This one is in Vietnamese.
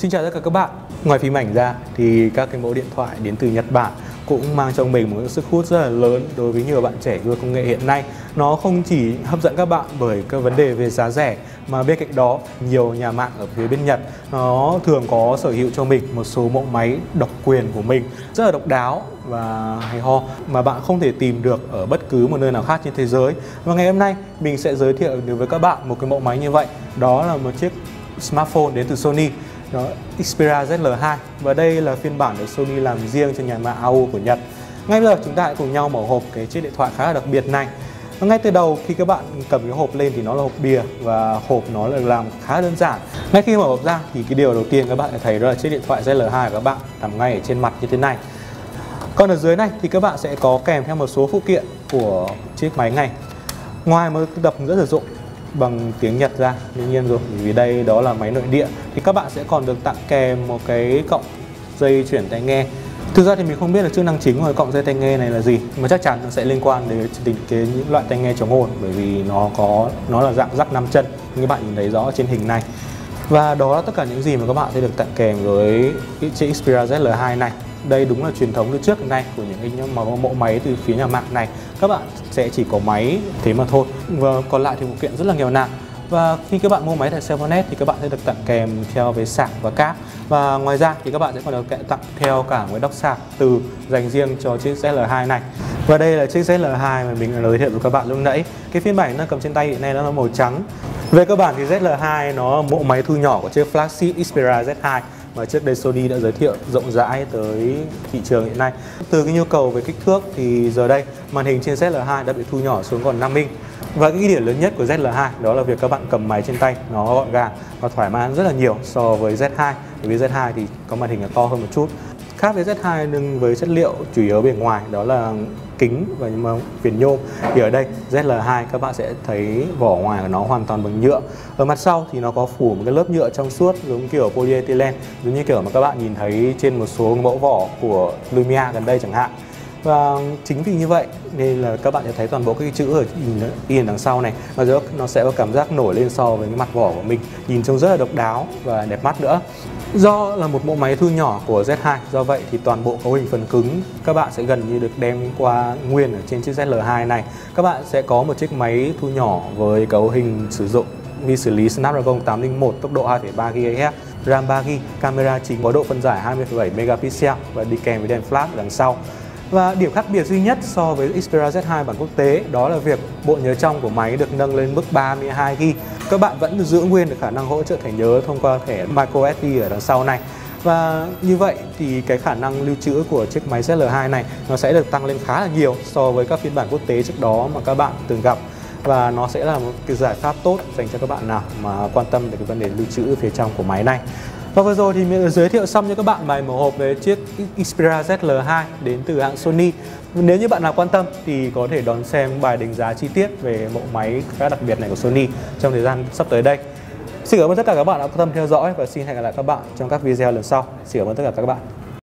Xin chào tất cả các bạn. Ngoài phim ảnh ra thì các cái mẫu điện thoại đến từ Nhật Bản cũng mang trong mình một sức hút rất là lớn đối với nhiều bạn trẻ yêu công nghệ hiện nay. Nó không chỉ hấp dẫn các bạn bởi các vấn đề về giá rẻ, mà bên cạnh đó, nhiều nhà mạng ở phía bên Nhật, nó thường có sở hữu cho mình một số mẫu máy độc quyền của mình, rất là độc đáo và hay ho, mà bạn không thể tìm được ở bất cứ một nơi nào khác trên thế giới. Và ngày hôm nay, mình sẽ giới thiệu đến với các bạn một cái mẫu máy như vậy. Đó là một chiếc smartphone đến từ Sony đó Xperia ZL2 và đây là phiên bản được Sony làm riêng cho nhà mạng AO của Nhật. Ngay bây giờ chúng ta hãy cùng nhau mở hộp cái chiếc điện thoại khá là đặc biệt này. Và ngay từ đầu, khi các bạn cầm cái hộp lên thì nó là hộp bìa và hộp nó là làm khá đơn giản. Ngay khi mở hộp ra thì cái điều đầu tiên các bạn sẽ thấy đó là chiếc điện thoại ZL2 của các bạn nằm ngay ở trên mặt như thế này. Còn ở dưới này thì các bạn sẽ có kèm theo một số phụ kiện của chiếc máy này. Ngoài một đập rất là dụng bằng tiếng Nhật ra. Đương nhiên rồi vì đây đó là máy nội địa. Thì các bạn sẽ còn được tặng kèm một cái cọng dây chuyển tai nghe. Thực ra thì mình không biết là chức năng chính của cọng dây tai nghe này là gì mà chắc chắn nó sẽ liên quan đến tình kế những loại tai nghe chống ồn, bởi vì nó có, nó là dạng rắc năm chân, như các bạn nhìn thấy rõ trên hình này. Và đó là tất cả những gì mà các bạn sẽ được tặng kèm với chiếc Xperia ZL2 này đây đúng là truyền thống từ trước đến nay của những cái mẫu máy từ phía nhà mạng này. Các bạn sẽ chỉ có máy thế mà thôi. Và còn lại thì một kiện rất là nghèo nàn. Và khi các bạn mua máy tại Cellphone thì các bạn sẽ được tặng kèm theo với sạc và cáp. Và ngoài ra thì các bạn sẽ còn được tặng theo cả một đốc sạc từ dành riêng cho chiếc ZL2 này. Và đây là chiếc ZL2 mà mình đã giới thiệu với các bạn lúc nãy. Cái phiên bản nó cầm trên tay hiện nay nó là màu trắng về cơ bản thì ZL2 nó bộ máy thu nhỏ của chiếc flagship Xperia Z2 mà trước đây Sony đã giới thiệu rộng rãi tới thị trường hiện nay. Từ cái nhu cầu về kích thước thì giờ đây màn hình trên ZL2 đã bị thu nhỏ xuống còn 5 inch. Và cái điểm lớn nhất của ZL2 đó là việc các bạn cầm máy trên tay nó gọn gàng và thoải mái rất là nhiều so với Z2. Bởi vì Z2 thì có màn hình là to hơn một chút. Khác với Z2 nhưng với chất liệu chủ yếu bề ngoài, đó là kính và nhưng mà viền nhôm. Thì ở đây ZL2 các bạn sẽ thấy vỏ ngoài của nó hoàn toàn bằng nhựa. Ở mặt sau thì nó có phủ một cái lớp nhựa trong suốt giống kiểu polyethylene, giống như kiểu mà các bạn nhìn thấy trên một số mẫu vỏ của Lumia gần đây chẳng hạn và chính vì như vậy nên là các bạn sẽ thấy toàn bộ cái chữ ở in đằng sau này và nó sẽ có cảm giác nổi lên so với cái mặt vỏ của mình nhìn trông rất là độc đáo và đẹp mắt nữa Do là một mẫu máy thu nhỏ của Z2, do vậy thì toàn bộ cấu hình phần cứng các bạn sẽ gần như được đem qua nguyên ở trên chiếc ZL2 này. Các bạn sẽ có một chiếc máy thu nhỏ với cấu hình sử dụng vi xử lý Snapdragon 801 tốc độ 2,3 GHz, RAM 3GB, camera chính có độ phân giải 20,7 megapixel và đi kèm với đèn flash đằng sau. Và điểm khác biệt duy nhất so với Xperia Z2 bản quốc tế đó là việc bộ nhớ trong của máy được nâng lên mức 32GB. Các bạn vẫn giữ nguyên được khả năng hỗ trợ thẻ nhớ thông qua thẻ microSD ở đằng sau này. Và như vậy thì cái khả năng lưu trữ của chiếc máy ZL2 này nó sẽ được tăng lên khá là nhiều so với các phiên bản quốc tế trước đó mà các bạn từng gặp và nó sẽ là một cái giải pháp tốt dành cho các bạn nào mà quan tâm đến cái vấn đề lưu trữ phía trong của máy này. Và vừa rồi thì mình đã giới thiệu xong cho các bạn bài mở hộp về chiếc Xperia ZL2 đến từ hãng Sony. Nếu như bạn nào quan tâm thì có thể đón xem bài đánh giá chi tiết về mẫu máy khá đặc biệt này của Sony trong thời gian sắp tới đây. Xin cảm ơn tất cả các bạn đã quan tâm theo dõi và xin hẹn gặp lại các bạn trong các video lần sau. Xin cảm ơn tất cả các bạn.